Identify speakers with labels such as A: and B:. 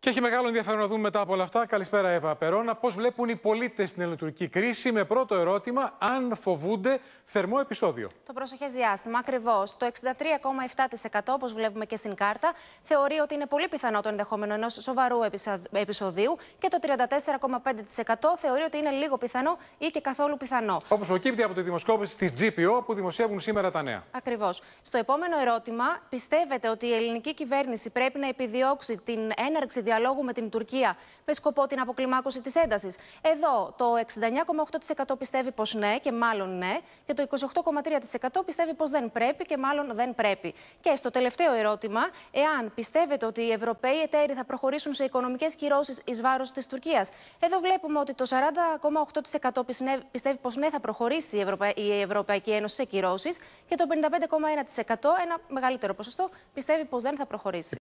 A: Και έχει μεγάλο ενδιαφέρον να δούμε μετά από όλα αυτά. Καλησπέρα, Εύα Περόνα. Πώς βλέπουν οι πολίτες την ελληνοτουρκική κρίση, με πρώτο ερώτημα, αν φοβούνται θερμό επεισόδιο.
B: Το προσεχές διάστημα, ακριβώς. Το 63,7% όπως βλέπουμε και στην κάρτα, θεωρεί ότι είναι πολύ πιθανό το ενδεχόμενο ενός σοβαρού επεισοδίου και το 34,5% θεωρεί ότι είναι λίγο πιθανό ή και καθόλου πιθανό.
A: Όπως προκύπτει από τη δημοσκόπηση της GPO που δημοσιεύουν σήμερα τα νέα.
B: Ακριβώς. Στο επόμενο ερώτημα, πιστεύετε ότι η ελληνική κυβέρνηση πρέπει να επιδιώξει την έναρξη διαλόγου με την Τουρκία με σκοπό την αποκλιμάκωση της έντασης. Εδώ το 69,8% πιστεύει πως ναι και μάλλον ναι, και το 28,3% πιστεύει πως δεν πρέπει και μάλλον δεν πρέπει. Και στο τελευταίο ερώτημα, εάν πιστεύετε ότι οι Ευρωπαίοι εταίροι θα προχωρήσουν σε οικονομικές κυρώσεις εις βάρος της Τουρκίας. Εδώ βλέπουμε ότι το 40,8% πιστεύει πως ναι θα προχωρήσει η, Ευρωπα... η Ευρωπαϊκή Ένωση σε κυρώσεις και το 55,1% ένα μεγαλύτερο ποσοστό πιστεύει πως δεν θα προχωρήσει.